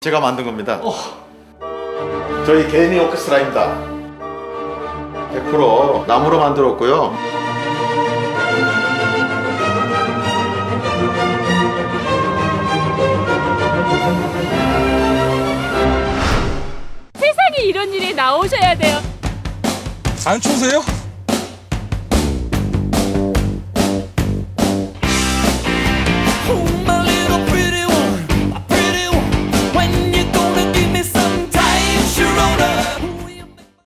제가 만든 겁니다. 어. 저희 개인 오케스트라입니다. 100% 나무로 만들었고요. 세상에 이런 일이 나오셔야 돼요. 안 추세요?